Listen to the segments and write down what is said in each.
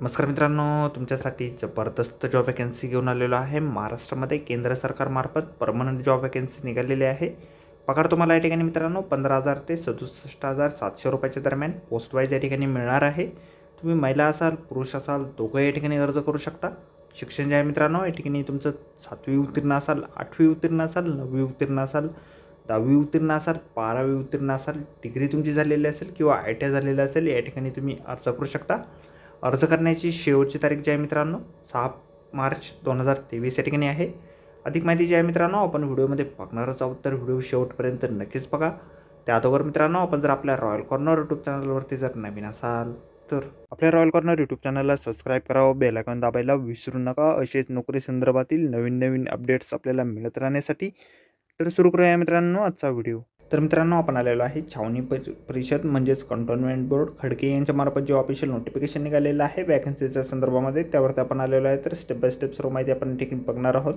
नमस्कार मित्रांनो तुमच्यासाठी जबरदस्त जॉब वॅकन्सी घेऊन आलेलो आहे. महाराष्ट्रामध्ये केंद्र सरकारमार्फत परमनंट जॉब वॅकन्सी निघालेली आहे. पगार तुम्हाला या ठिकाणी मित्रांनो पंधरा हजार ते सदुसष्ट हजार सातशे रुपयाच्या दरम्यान पोस्ट वाईज या ठिकाणी मिळणार आहे. तुम्ही महिला असाल पुरुष असाल दोघं या ठिकाणी अर्ज करू शकता. शिक्षण जे आहे मित्रांनो या ठिकाणी तुमचं सातवी उत्तीर्ण असाल आठवी उत्तीर्ण असाल नववी उत्तीर्ण असाल दहावी उत्तीर्ण असाल बारावी उत्तीर्ण असाल डिग्री तुमची झालेली असेल किंवा आय टी आय झालेली असेल या ठिकाणी तुम्ही अर्ज करू शकता. अर्ज करण्याची शेवटची तारीख जी आहे मित्रांनो सहा मार्च दोन हजार तेवीस या ठिकाणी आहे. अधिक माहिती जी आहे मित्रांनो आपण व्हिडिओमध्ये बघणारच आहोत तर व्हिडिओ शेवटपर्यंत नक्कीच बघा. त्या अगोदर मित्रांनो आपण जर आपल्या रॉयल कॉर्नर यूट्यूब चॅनलवरती जर नवीन असाल तर आपल्या रॉयल कॉर्नर यूट्यूब चॅनलला सबस्क्राईब करावं बेलायकॉन दाबायला विसरू नका. असेच नोकरी संदर्भातील नवीन नवीन अपडेट्स आपल्याला मिळत राहण्यासाठी. तर सुरू करूया मित्रांनो आजचा व्हिडिओ. तर मित्रांनो आपण आलेलो आहे छावणी परिषद म्हणजेच कंटोनमेंट बोर्ड खडके यांच्यामार्फत जे ऑफिशियल नोटिफिकेशन निघालेलं आहे वॅकन्सीच्या संदर्भामध्ये त्यावरती आपण आलेलो आहे. तर स्टेप बाय स्टेप सर्व माहिती आपण ठिकाणी बघणार आहोत.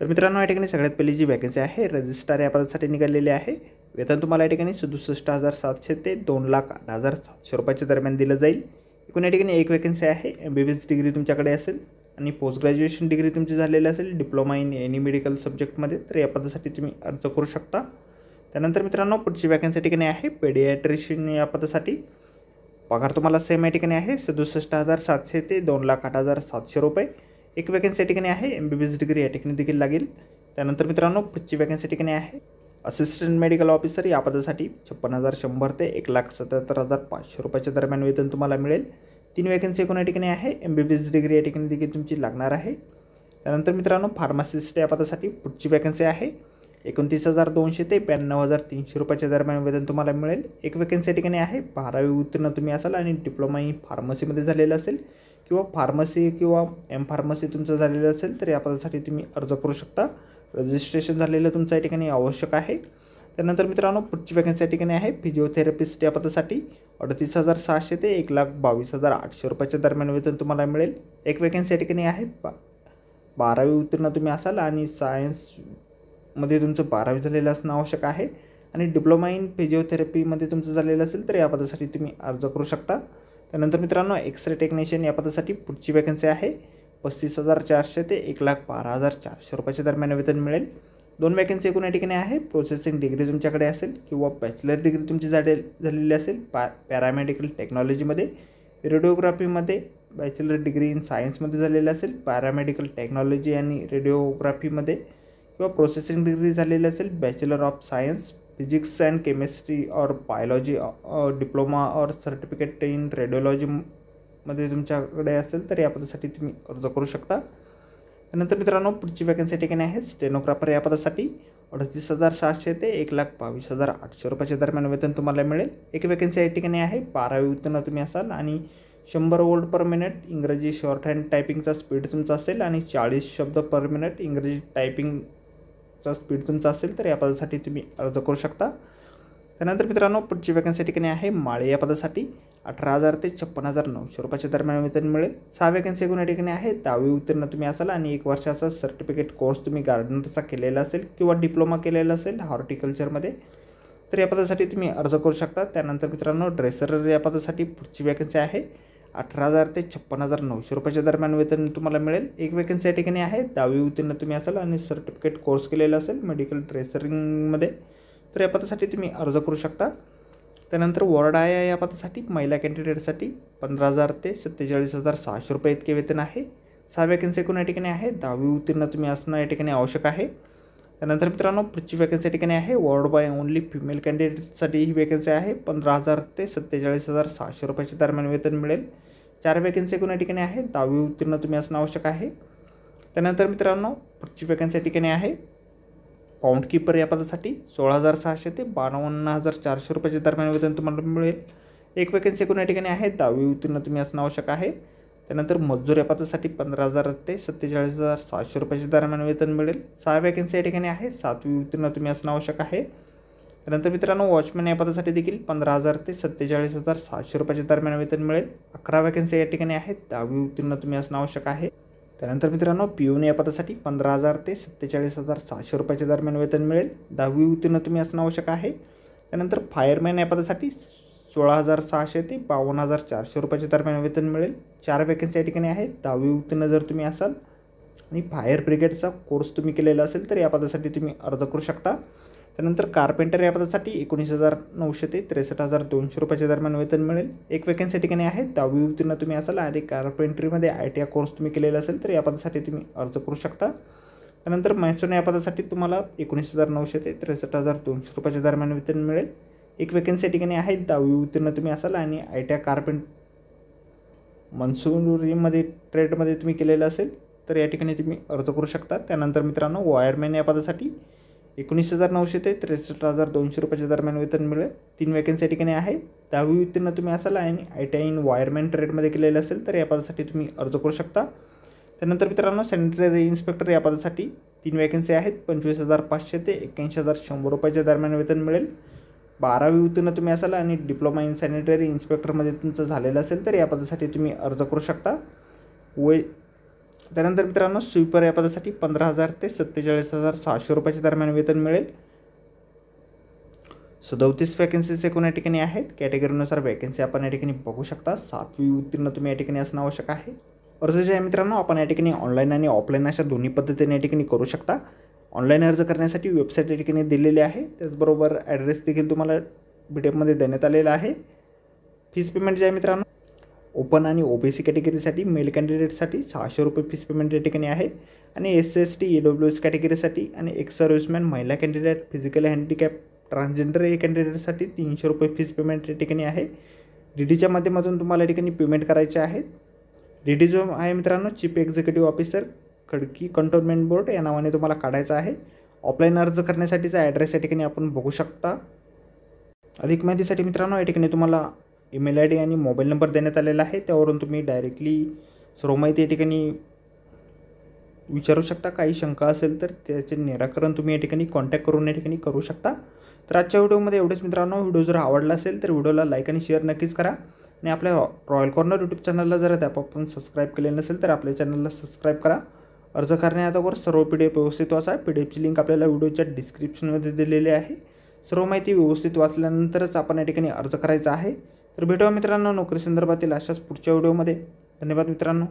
तर मित्रांनो या ठिकाणी सगळ्यात पहिली जी वॅकन्सी आहे रजिस्ट्रार या पदासाठी निघालेली आहे. वेतन तुम्हाला या ठिकाणी सदुसष्ट हजार सातशे ते दोन लाख आठ हजार सातशे रुपयाच्या दरम्यान दिलं जाईल. एकूण या ठिकाणी एक वॅकन्सी आहे M B B S degree तुमच्याकडे असेल आणि पोस्ट ग्रॅज्युएशन डिग्री तुमची झालेली असेल डिप्लोमा इन एनी मेडिकल सब्जेक्टमध्ये तर या पदासाठी तुम्ही अर्ज करू शकता. त्यानंतर मित्रांनो पुढची वॅकन्सी ठिकाणी आहे. पेडियाट्रिशियन या पदासाठी पगार तुम्हाला सेम या ठिकाणी आहे. सदुसष्ट हजार सातशे ते दोन लाख आठ हजार सातशे रुपये. एक वॅकन्सी या ठिकाणी आहे. M B B S degree या ठिकाणी देखील लागेल. त्यानंतर मित्रांनो पुढची वॅकन्सी ठिकाणी आहे. असिस्टंट मेडिकल ऑफिसर या पदासाठी छप्पन हजार शंभर ते एक लाख सत्याहत्तर हजार पाचशे रुपयाच्या दरम्यान वेतन तुम्हाला मिळेल. तीन वॅकन्सी एकूण या ठिकाणी आहे? M B B S degree या ठिकाणी देखील तुमची लागणार आहे. त्यानंतर मित्रांनो फार्मासिस्ट या पदासाठी पुढची वॅकन्सी आहे. एकोणतीस हजार दोनशे ते ब्याण्णव हजार तीनशे रुपयाच्या दरम्यान वेतन तुम्हाला मिळेल. एक वेकन्सी ठिकाणी आहे. बारावी उत्तीर्ण तुम्ही असाल आणि डिप्लोमा ही फार्मसीमध्ये झालेलं असेल किंवा फार्मसी किंवा एम फार्मसी तुमचं झालेलं असेल तर या पदासाठी तुम्ही अर्ज करू शकता. रजिस्ट्रेशन झालेलं तुमचं या ठिकाणी आवश्यक आहे. त्यानंतर मित्रांनो पुढची वॅकन्सी या ठिकाणी आहे. फिजिओथेरपिस्ट या पदासाठी अडतीस हजार सहाशे ते एक लाख बावीस हजार आठशे रुपयाच्या दरम्यान वेतन तुम्हाला मिळेल. एक वॅकन्सी या ठिकाणी आहे. बा बारावी उत्तीर्ण तुम्ही असाल आणि सायन्स मध्ये तुमचं बारावी झालेलं असणं आवश्यक आहे. आणि डिप्लोमा इन फिजिओथेरपीमध्ये तुमचं झालेलं असेल तर या पदासाठी तुम्ही अर्ज करू शकता. त्यानंतर मित्रांनो एक्स रे टेक्निशियन या पदासाठी पुढची वॅकन्सी आहे. पस्तीस हजार चारशे ते एक लाख बारा हजार चारशे रुपयाच्या दरम्यान वेतन मिळेल. दोन वॅकन्सी एकूण या ठिकाणी आहे. प्रोसेसिंग डिग्री तुमच्याकडे असेल किंवा बॅचलर डिग्री तुमची झाले झालेली असेल पॅ पॅरामेडिकल टेक्नॉलॉजीमध्ये रेडिओग्राफीमध्ये बॅचलर डिग्री इन सायन्समध्ये झालेलं असेल पॅरामेडिकल टेक्नॉलॉजी आणि रेडिओग्राफीमध्ये किंवा प्रोसेसिंग डिग्री झालेली असेल bachelor of science physics and chemistry और बायोलॉजी डिप्लोमा और सर्टिफिकेट इन रेडिओलॉजीमध्ये तुमच्याकडे असेल तर या पदासाठी तुम्ही अर्ज करू शकता. त्यानंतर मित्रांनो पुढची वॅकन्सी ठिकाणी आहे स्टेनोग्राफर या पदासाठी अडतीस हजार सहाशे ते एक लाख बावीस हजार आठशे रुपयाच्या दरम्यान वेतन तुम्हाला मिळेल. एक वॅकन्सी या ठिकाणी आहे बारावी उत्तीर्ण तुम्ही असाल आणि शंभर वर्ड पर मिनिट इंग्रजी शॉर्ट हँड टायपिंगचा स्पीड तुमचा असेल आणि चाळीस शब्द पर मिनिट इंग्रजी टायपिंग टायपिंगचा स्पीड तुमचा असेल तर या पदासाठी तुम्ही अर्ज करू शकता. त्यानंतर मित्रांनो पुढची वॅकन्सी ठिकाणी आहे माळे या पदासाठी. अठरा हजार ते छप्पन हजार नऊशे रुपयाच्या दरम्यान वेतन मिळेल. सहा वॅकन्सी एकूण या ठिकाणी आहे. दहावी उत्तीर्ण तुम्ही असाल आणि एक वर्षाचा सर्टिफिकेट कोर्स तुम्ही गार्डनरचा केलेला असेल किंवा डिप्लोमा केलेला असेल हॉर्टिकल्चरमध्ये तर या पदासाठी तुम्ही अर्ज करू शकता. त्यानंतर मित्रांनो ड्रेसर या पदासाठी पुढची वॅकन्सी आहे. अठरा हजार ते छप्पन हजार नऊशे रुपयाच्या दरम्यान वेतन तुम्हाला मिळेल. एक वॅकन्सी या ठिकाणी आहे. दहावी उत्तीर्ण तुम्ही असाल आणि सर्टिफिकेट कोर्स केलेला असेल मेडिकल ट्रेसरिंगमध्ये तर या पदासाठी तुम्ही अर्ज करू शकता. त्यानंतर वॉर्ड आय या पदासाठी. महिला कॅन्डिडेटसाठी पंधरा हजार ते सत्तेचाळीस हजार सहाशे रुपये इतके वेतन आहे. सहा वॅकन्सी एकूण या ठिकाणी आहे. दहावी उत्तीर्ण तुम्ही असणं या ठिकाणी आवश्यक आहे. त्यानंतर मित्रांनो पुढची वॅकन्सी या ठिकाणी आहे. वॉर्ड बाय ओनली फिमेल कॅन्डिडेटसाठी ही वॅकन्सी आहे. पंधरा हजार ते सत्तेचाळीस हजार सहाशे रुपयाच्या दरम्यान वेतन मिळेल. चार वॅकन्सी एकूण या ठिकाणी आहे दहावी उत्तीर्ण तुम्ही असणं आवश्यक आहे. त्यानंतर मित्रांनो पुढची वॅकन्सी या ठिकाणी आहे. पाऊंड कीपर या पदासाठी सोळा हजार सहाशे ते बावन्न हजार चारशे रुपयाच्या दरम्यान वेतन तुम्हाला मिळेल. एक वॅकन्सी एकूण या ठिकाणी आहे. दहावी उत्तीर्ण तुम्ही असणं आवश्यक आहे. त्यानंतर मजूर या पदासाठी पंधरा हजार ते सत्तेचाळीस हजार सहाशे रुपयाच्या दरम्यान वेतन मिळेल. सहा वॅकन्सी या ठिकाणी आहे. सातवी उत्तीर्ण तुम्ही असणं आवश्यक आहे. त्यानंतर मित्रांनो वॉचमॅन या पदासाठी देखील पंधरा हजार ते सत्तेचाळीस हजार सहाशे रुपयाच्या दरम्यान वेतन मिळेल. अकरा वॅकन्सी या ठिकाणी आहेत दहावी उत्तीर्ण तुम्ही असणं आवश्यक आहे. त्यानंतर मित्रांनो पिऊन या पदासाठी पंधरा हजार ते सत्तेचाळीस हजार सहाशे रुपयाच्या दरम्यान वेतन मिळेल. दहावी उत्तीर्ण तुम्ही असणं आवश्यक आहे. त्यानंतर फायरमॅन या पदासाठी सोळा हजार सहाशे ते बावन्न हजार चारशे रुपयाच्या दरम्यान वेतन मिळेल. चार वॅकन्सी या ठिकाणी आहेत दहावी उत्तीर्ण जर तुम्ही असाल आणि फायर ब्रिगेडचा कोर्स तुम्ही केलेला असेल तर या पदासाठी तुम्ही अर्ज करू शकता. त्यानंतर कार्पेंटर या पदासाठी एकोणीस हजार नऊशे ते त्रेसष्ट हजार दोनशे रुपयाच्या दरम्यान वेतन मिळेल. एक वेकन्सी ठिकाणी आहे. दहावी उत्तीर्ण तुम्ही असाल आणि कार्पेंटरीमध्ये आय टी आय कोर्स तुम्ही केलेला असेल तर या पदासाठी तुम्ही अर्ज करू शकता. त्यानंतर मैसून या पदासाठी तुम्हाला एकोणीस हजार नऊशे ते त्रेसष्ट हजार दोनशे रुपयाच्या दरम्यान वेतन मिळेल. एक वेकन्सी या ठिकाणी आहे. दहावी उत्तीर्ण तुम्ही असाल आणि आय टी आय कार्पेंट मनसुरीमध्ये ट्रेडमध्ये तुम्ही केलेलं असेल तर या ठिकाणी तुम्ही अर्ज करू शकता. त्यानंतर मित्रांनो वायरमॅन या पदासाठी एकोणीस हजार नऊशे ते त्रेसष्ट हजार दोनशे रुपयाच्या दरम्यान वेतन मिळेल. तीन वॅकन्सी या ठिकाणी आहे. दहावी उत्तीर्ण तुम्ही असाल आणि I T I in wireman ट्रेडमध्ये केलेलं असेल तर या पदासाठी तुम्ही अर्ज करू शकता. त्यानंतर मित्रांनो सॅनिटरी इन्स्पेक्टर या पदासाठी तीन वॅकन्सी आहेत. पंचवीस हजार पाचशे ते एक्क्याऐंशी हजार शंभर रुपयाच्या दरम्यान वेतन मिळेल. बारावी उत्तीर्ण तुम्ही असाल आणि डिप्लोमा इन सॅनिटरी इन्स्पेक्टरमध्ये तुमचं झालेलं असेल तर या पदासाठी तुम्ही अर्ज करू शकता. वय त्यानंतर मित्रांनो स्वीपर या पदासाठी पंधरा हजार ते सत्तेचाळीस हजार सहाशे रुपयाच्या दरम्यान वेतन मिळेल. सदोतीस वॅकन्सीज एकूण या ठिकाणी आहेत. कॅटेगरीनुसार वॅकन्सी आपण या ठिकाणी बघू शकता. सातवी उत्तीर्ण तुम्ही या ठिकाणी असणं आवश्यक आहे. अर्ज जे आहे मित्रांनो आपण या ठिकाणी ऑनलाईन आणि ऑफलाईन अशा दोन्ही पद्धतीने या ठिकाणी करू शकता. ऑनलाईन अर्ज करण्यासाठी वेबसाईट या ठिकाणी दिलेली आहे. त्याचबरोबर ॲड्रेस देखील तुम्हाला बी डी एफमध्ये देण्यात आलेला आहे. फीस पेमेंट जे आहे मित्रांनो ओपन आणि ओ बी सी कॅटेगरीसाठी मेल कॅन्डिडेटसाठी सहाशे रुपये फीस पेमेंट या ठिकाणी आहे. आणि S S T E W S कॅटेगरीसाठी आणि एक्स सर्व्हिसमॅन महिला कॅन्डिडेट फिजिकल हँडिकॅप ट्रान्सजेंडर ए कॅन्डिडेटसाठी तीनशे रुपये फीस पेमेंट या ठिकाणी आहे. डी डीच्या माध्यमातून तुम्हाला या ठिकाणी पेमेंट करायचे आहे डी डी जो आहे मित्रांनो chief executive officer Khadki cantonment board या नावाने तुम्हाला काढायचा आहे. ऑफलाईन अर्ज करण्यासाठीचा ॲड्रेस या ठिकाणी आपण बघू शकता. अधिक माहितीसाठी मित्रांनो या ठिकाणी तुम्हाला ईमेल आय डी आणि मोबाईल नंबर देण्यात आलेला आहे. त्यावरून तुम्ही डायरेक्टली सर्व माहिती या ठिकाणी विचारू शकता. काही शंका असेल तर त्याचे निराकरण तुम्ही या ठिकाणी कॉन्टॅक्ट करून या ठिकाणी करू शकता. तर आजच्या व्हिडिओमध्ये एवढेच मित्रांनो. व्हिडिओ जर आवडला असेल तर व्हिडिओला लाईक आणि शेअर नक्कीच करा. आणि आपल्या रॉयल कॉर्नर यूट्यूब चॅनलला जर अद्याप आपण सबस्क्राईब केले नसेल तर आपल्या चॅनलला सबस्क्राईब करा. अर्ज करण्याअगोदर सर्व पी डी एफ व्यवस्थित वाचा. पी डी एफची लिंक आपल्याला व्हिडिओच्या डिस्क्रिप्शनमध्ये दिलेली आहे. सर्व माहिती व्यवस्थित वाचल्यानंतरच आपण या ठिकाणी अर्ज करायचा आहे. तर भेटूया मित्रांनो नोकरी संदर्भातील अशाच पुढच्या व्हिडिओमध्ये. धन्यवाद मित्रांनो.